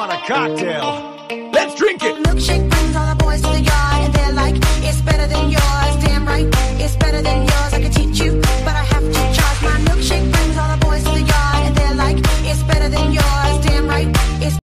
Want a cocktail. Let's drink it.